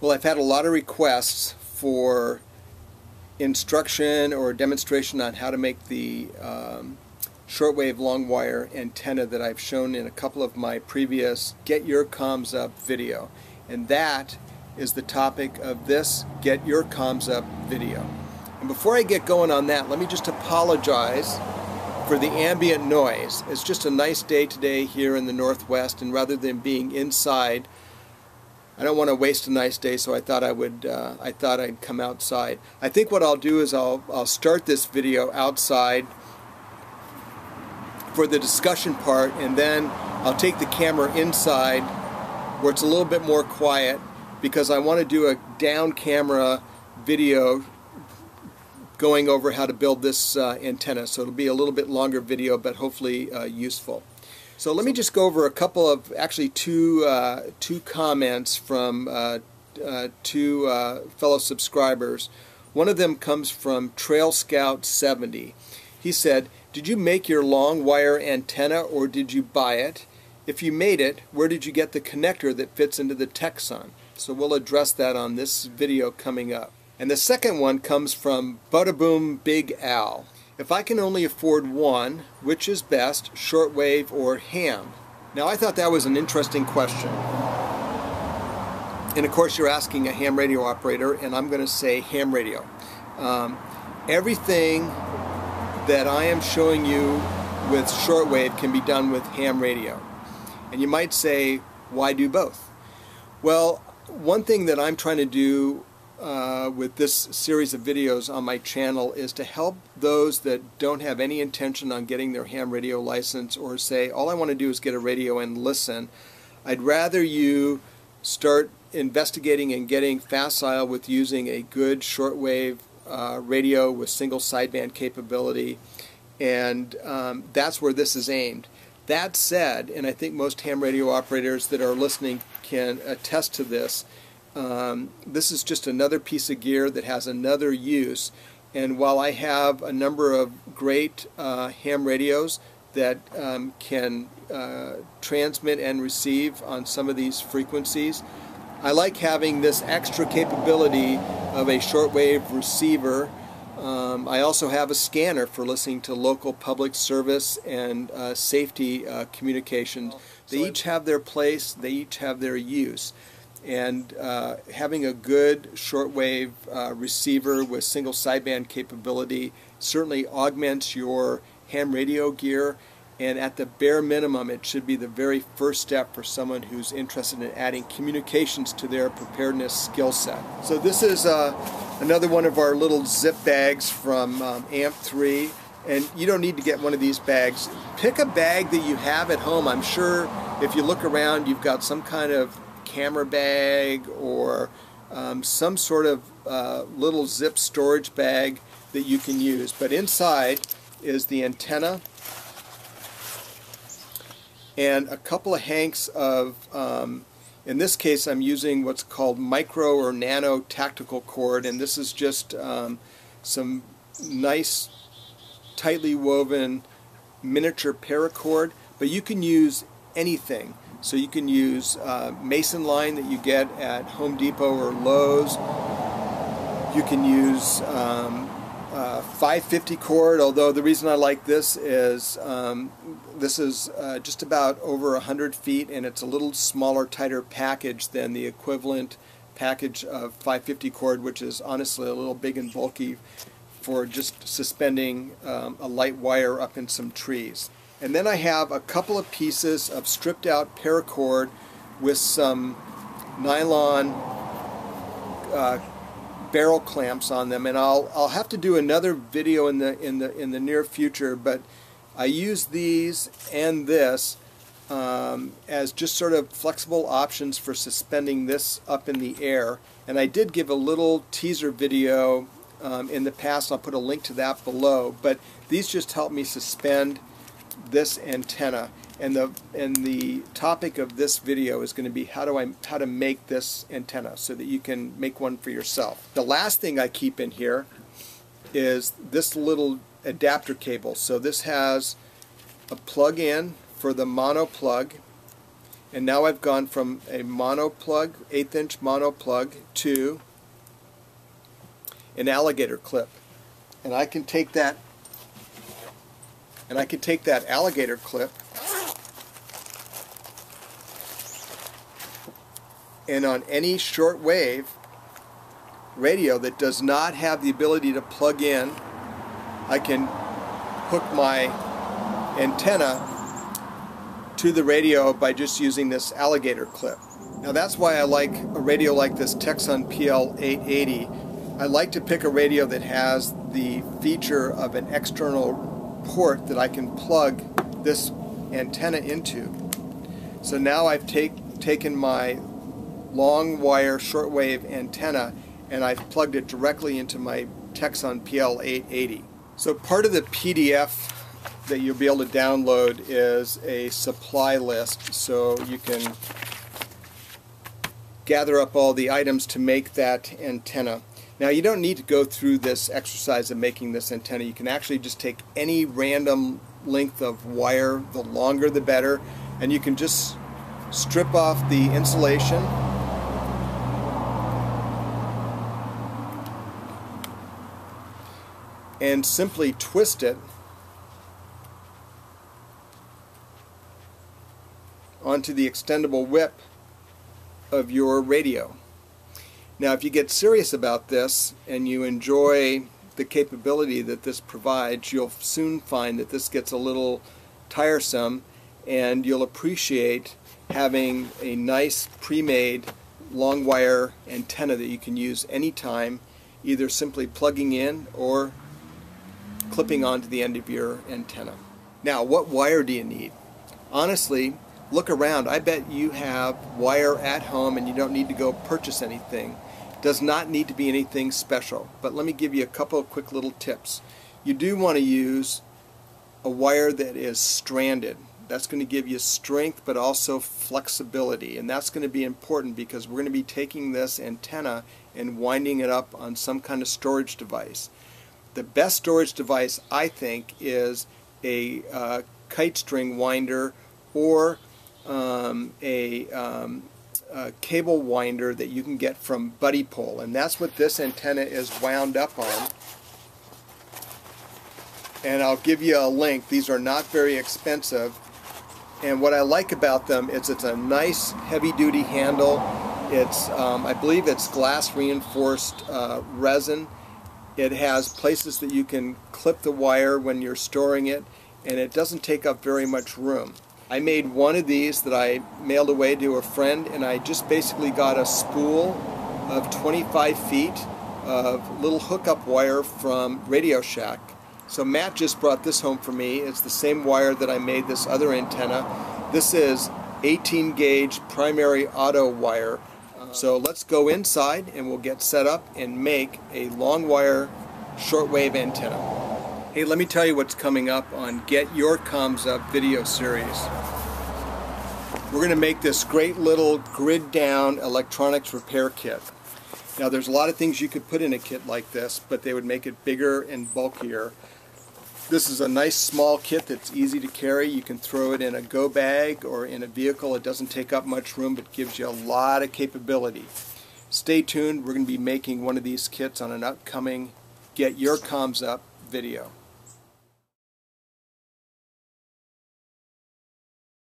Well, I've had a lot of requests for instruction or demonstration on how to make the um, shortwave long wire antenna that I've shown in a couple of my previous Get Your Comms Up video. And that is the topic of this Get Your Comms Up video. And before I get going on that, let me just apologize for the ambient noise. It's just a nice day today here in the Northwest, and rather than being inside, I don't want to waste a nice day, so I thought I would. Uh, I thought I'd come outside. I think what I'll do is I'll I'll start this video outside for the discussion part, and then I'll take the camera inside where it's a little bit more quiet because I want to do a down camera video going over how to build this uh, antenna. So it'll be a little bit longer video, but hopefully uh, useful. So let me just go over a couple of, actually two, uh, two comments from uh, uh, two uh, fellow subscribers. One of them comes from Trail Scout 70. He said, did you make your long wire antenna or did you buy it? If you made it, where did you get the connector that fits into the Tecsun? So we'll address that on this video coming up. And the second one comes from Butterboom Big Al. If I can only afford one, which is best, shortwave or ham? Now I thought that was an interesting question. And of course you're asking a ham radio operator, and I'm going to say ham radio. Um, everything that I am showing you with shortwave can be done with ham radio. And you might say, why do both? Well, one thing that I'm trying to do uh, with this series of videos on my channel is to help those that don't have any intention on getting their ham radio license or say, all I want to do is get a radio and listen. I'd rather you start investigating and getting facile with using a good shortwave uh, radio with single sideband capability, and um, that's where this is aimed. That said, and I think most ham radio operators that are listening can attest to this, um, this is just another piece of gear that has another use. And while I have a number of great uh, ham radios that um, can uh, transmit and receive on some of these frequencies, I like having this extra capability of a shortwave receiver. Um, I also have a scanner for listening to local public service and uh, safety uh, communications. They each have their place, they each have their use and uh, having a good shortwave uh, receiver with single sideband capability certainly augments your ham radio gear and at the bare minimum it should be the very first step for someone who's interested in adding communications to their preparedness skill set. So this is uh, another one of our little zip bags from um, AMP3 and you don't need to get one of these bags. Pick a bag that you have at home. I'm sure if you look around you've got some kind of camera bag or um, some sort of uh, little zip storage bag that you can use. But inside is the antenna and a couple of hanks of, um, in this case I'm using what's called micro or nano tactical cord and this is just um, some nice tightly woven miniature paracord but you can use anything. So you can use uh, mason line that you get at Home Depot or Lowe's. You can use um, uh, 550 cord, although the reason I like this is um, this is uh, just about over 100 feet and it's a little smaller, tighter package than the equivalent package of 550 cord, which is honestly a little big and bulky for just suspending um, a light wire up in some trees. And then I have a couple of pieces of stripped out paracord with some nylon uh, barrel clamps on them. And I'll I'll have to do another video in the in the in the near future but I use these and this um, as just sort of flexible options for suspending this up in the air. And I did give a little teaser video um, in the past. I'll put a link to that below. But these just help me suspend this antenna and the and the topic of this video is going to be how do I how to make this antenna so that you can make one for yourself. The last thing I keep in here is this little adapter cable. So this has a plug-in for the mono plug And now I've gone from a mono plug, eighth inch mono plug to an alligator clip. And I can take that and I can take that alligator clip and on any shortwave radio that does not have the ability to plug in, I can hook my antenna to the radio by just using this alligator clip. Now that's why I like a radio like this Tecsun PL880. I like to pick a radio that has the feature of an external port that I can plug this antenna into. So now I've take, taken my long wire shortwave antenna and I've plugged it directly into my Tecsun PL880. So part of the PDF that you'll be able to download is a supply list so you can gather up all the items to make that antenna. Now you don't need to go through this exercise of making this antenna. You can actually just take any random length of wire, the longer the better, and you can just strip off the insulation and simply twist it onto the extendable whip of your radio. Now if you get serious about this and you enjoy the capability that this provides, you'll soon find that this gets a little tiresome and you'll appreciate having a nice pre-made long wire antenna that you can use anytime either simply plugging in or clipping onto the end of your antenna. Now what wire do you need? Honestly look around. I bet you have wire at home and you don't need to go purchase anything. Does not need to be anything special. But let me give you a couple of quick little tips. You do want to use a wire that is stranded. That's going to give you strength but also flexibility and that's going to be important because we're going to be taking this antenna and winding it up on some kind of storage device. The best storage device I think is a uh, kite string winder or um, a, um, a, cable winder that you can get from Buddipole and that's what this antenna is wound up on. And I'll give you a link. These are not very expensive. And what I like about them is it's a nice heavy-duty handle. It's um, I believe it's glass reinforced uh, resin. It has places that you can clip the wire when you're storing it and it doesn't take up very much room I made one of these that I mailed away to a friend and I just basically got a spool of 25 feet of little hookup wire from Radio Shack. So Matt just brought this home for me. It's the same wire that I made this other antenna. This is 18 gauge primary auto wire. So let's go inside and we'll get set up and make a long wire shortwave antenna. Hey, let me tell you what's coming up on Get Your Comms Up video series. We're going to make this great little grid down electronics repair kit. Now there's a lot of things you could put in a kit like this, but they would make it bigger and bulkier. This is a nice small kit that's easy to carry. You can throw it in a go bag or in a vehicle. It doesn't take up much room but gives you a lot of capability. Stay tuned. We're going to be making one of these kits on an upcoming Get Your Comms Up video.